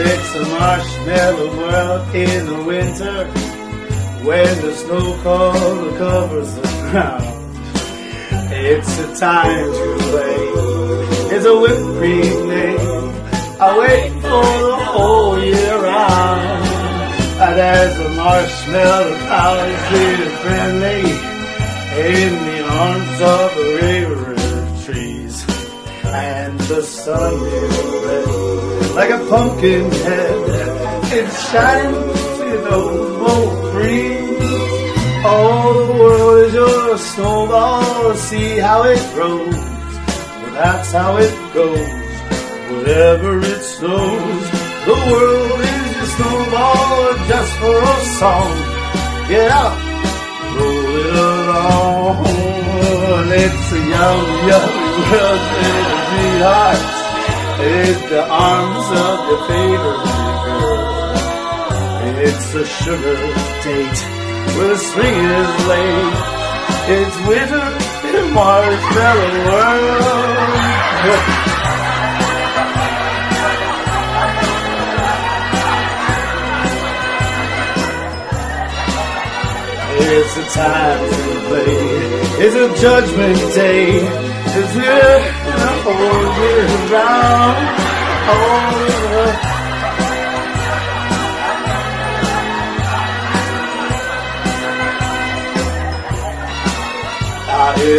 It's a marshmallow world in the winter when the snow cold covers the ground. It's a time to play. It's a whipped cream day. I wait for the whole year round. And as the marshmallow powers sweet friendly in the arms of the river trees. And the sun is red like a pumpkin head. It shines with those bold breeze. All the world is your snowball. See how it grows. Well, that's how it goes. Whatever it snows, the world is your snowball just for a song. Get out, roll it along. It's a young, young world with sweethearts. It's the arms of your favorite girl. It's a sugar date where the spring is late. It's winter in a marshmallow world. It's a time to play. It's a judgment day. It's here and year round.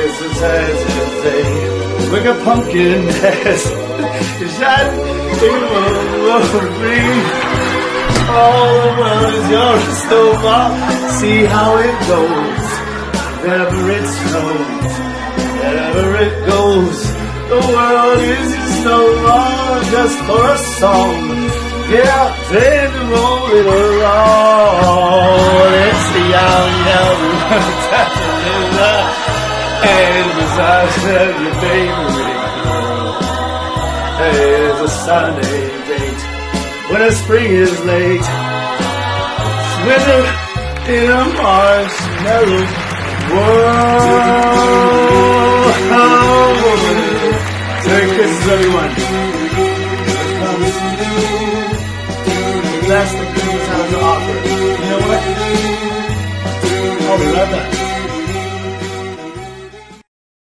A sad day. Like a pumpkin has shot in a. All the world is your snowball. See how it goes. Wherever it snows, wherever it goes. The world is your snowball just for a song. There and roll it along. It's the young, young And besides that, your favorite girl. There's a Sunday date when the spring is late. Winter in a marshmallow world. Christmas, everyone. That's the Christmas has to offer. You know what? I'll be right.